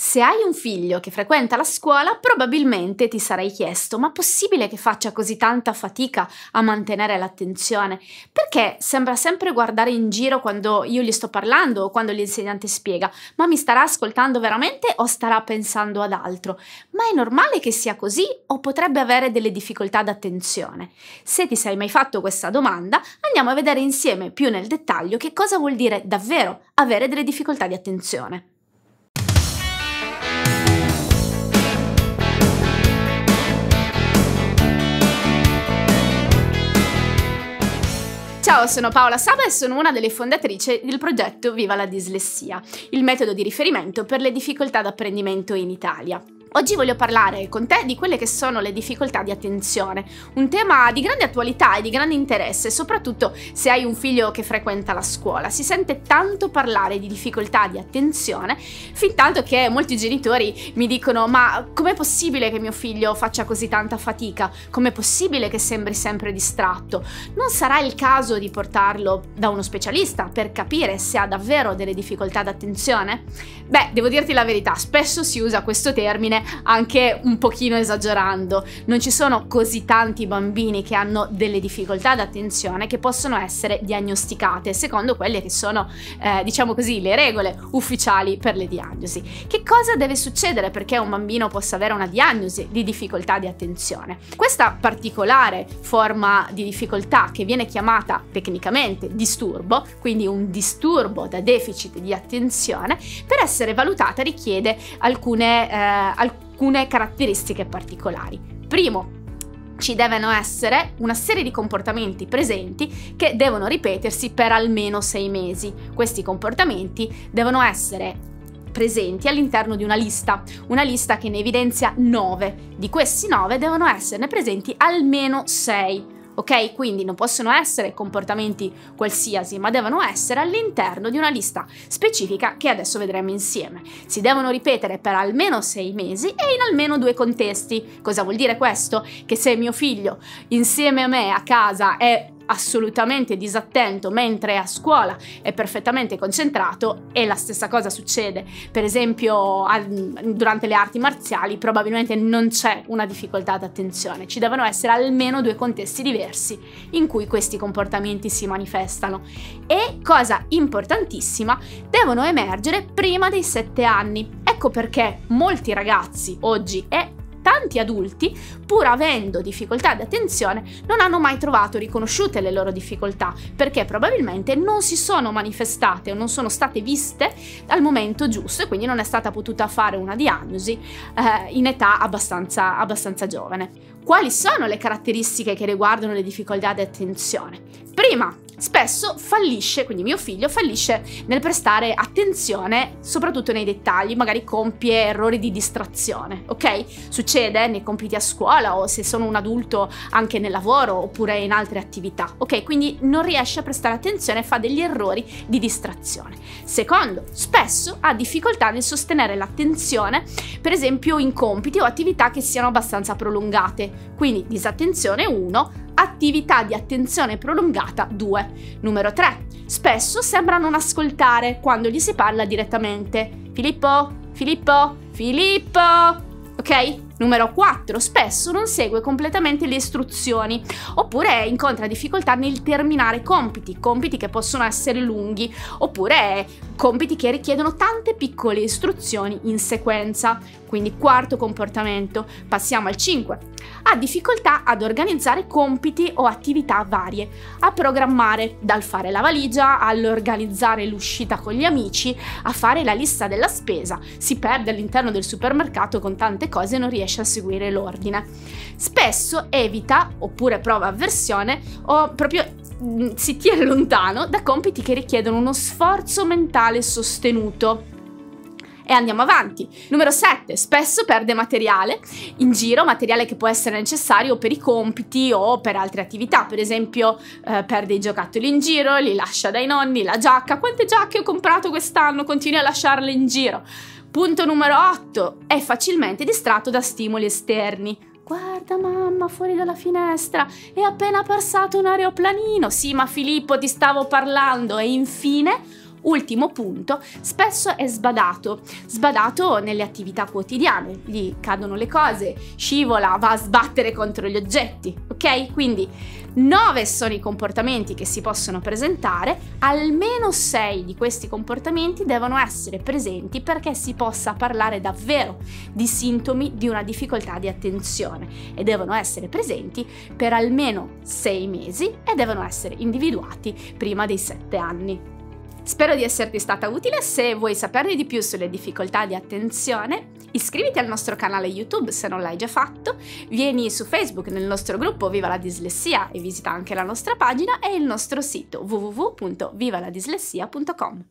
Se hai un figlio che frequenta la scuola, probabilmente ti sarai chiesto: ma possibile che faccia così tanta fatica a mantenere l'attenzione? Perché sembra sempre guardare in giro quando io gli sto parlando o quando l'insegnante spiega, ma mi starà ascoltando veramente o starà pensando ad altro? Ma è normale che sia così o potrebbe avere delle difficoltà d'attenzione? Se ti sei mai fatto questa domanda, andiamo a vedere insieme più nel dettaglio che cosa vuol dire davvero avere delle difficoltà di attenzione. Ciao, sono Paola Saba e sono una delle fondatrici del progetto Viva la dislessia, il metodo di riferimento per le difficoltà d'apprendimento in Italia. Oggi voglio parlare con te di quelle che sono le difficoltà di attenzione, un tema di grande attualità e di grande interesse, soprattutto se hai un figlio che frequenta la scuola. Si sente tanto parlare di difficoltà di attenzione, fin tanto che molti genitori mi dicono ma com'è possibile che mio figlio faccia così tanta fatica? Com'è possibile che sembri sempre distratto? Non sarà il caso di portarlo da uno specialista per capire se ha davvero delle difficoltà d'attenzione? Beh, devo dirti la verità, spesso si usa questo termine anche un pochino esagerando. Non ci sono così tanti bambini che hanno delle difficoltà d'attenzione che possono essere diagnosticate secondo quelle che sono, eh, diciamo così, le regole ufficiali per le diagnosi. Che cosa deve succedere perché un bambino possa avere una diagnosi di difficoltà di attenzione? Questa particolare forma di difficoltà che viene chiamata tecnicamente disturbo, quindi un disturbo da deficit di attenzione, per essere valutata richiede alcune, eh, alcune caratteristiche particolari. Primo, ci devono essere una serie di comportamenti presenti che devono ripetersi per almeno sei mesi. Questi comportamenti devono essere presenti all'interno di una lista, una lista che ne evidenzia 9. Di questi 9 devono esserne presenti almeno 6 ok? Quindi non possono essere comportamenti qualsiasi, ma devono essere all'interno di una lista specifica che adesso vedremo insieme. Si devono ripetere per almeno sei mesi e in almeno due contesti. Cosa vuol dire questo? Che se mio figlio insieme a me a casa è assolutamente disattento mentre è a scuola è perfettamente concentrato e la stessa cosa succede. Per esempio durante le arti marziali probabilmente non c'è una difficoltà d'attenzione ci devono essere almeno due contesti diversi in cui questi comportamenti si manifestano. E cosa importantissima devono emergere prima dei sette anni. Ecco perché molti ragazzi oggi e tanti adulti, pur avendo difficoltà di attenzione, non hanno mai trovato riconosciute le loro difficoltà, perché probabilmente non si sono manifestate o non sono state viste al momento giusto e quindi non è stata potuta fare una diagnosi eh, in età abbastanza, abbastanza giovane. Quali sono le caratteristiche che riguardano le difficoltà di attenzione? Prima, spesso fallisce, quindi mio figlio fallisce nel prestare attenzione soprattutto nei dettagli, magari compie errori di distrazione, ok? Succede nei compiti a scuola o se sono un adulto anche nel lavoro oppure in altre attività, ok? Quindi non riesce a prestare attenzione e fa degli errori di distrazione. Secondo, spesso ha difficoltà nel sostenere l'attenzione, per esempio in compiti o attività che siano abbastanza prolungate, quindi disattenzione 1, attività di attenzione prolungata 2. Numero 3. Spesso sembra non ascoltare quando gli si parla direttamente. Filippo, Filippo, Filippo. Ok? Numero 4. Spesso non segue completamente le istruzioni oppure incontra difficoltà nel terminare compiti, compiti che possono essere lunghi oppure compiti che richiedono tante piccole istruzioni in sequenza. Quindi quarto comportamento. Passiamo al 5 ha difficoltà ad organizzare compiti o attività varie, a programmare, dal fare la valigia all'organizzare l'uscita con gli amici, a fare la lista della spesa, si perde all'interno del supermercato con tante cose e non riesce a seguire l'ordine. Spesso evita, oppure prova avversione, o proprio mm, si tiene lontano da compiti che richiedono uno sforzo mentale sostenuto e andiamo avanti. Numero 7. Spesso perde materiale in giro, materiale che può essere necessario per i compiti o per altre attività. Per esempio, eh, perde i giocattoli in giro, li lascia dai nonni, la giacca. Quante giacche ho comprato quest'anno? Continui a lasciarle in giro. Punto numero 8. È facilmente distratto da stimoli esterni. Guarda mamma fuori dalla finestra, è appena passato un aeroplanino. Sì, ma Filippo ti stavo parlando. E infine Ultimo punto, spesso è sbadato, sbadato nelle attività quotidiane, gli cadono le cose, scivola, va a sbattere contro gli oggetti, ok? Quindi 9 sono i comportamenti che si possono presentare, almeno 6 di questi comportamenti devono essere presenti perché si possa parlare davvero di sintomi di una difficoltà di attenzione e devono essere presenti per almeno 6 mesi e devono essere individuati prima dei 7 anni. Spero di esserti stata utile, se vuoi saperne di più sulle difficoltà di attenzione iscriviti al nostro canale YouTube se non l'hai già fatto, vieni su Facebook nel nostro gruppo Viva la Dislessia e visita anche la nostra pagina e il nostro sito www.vivaladislessia.com.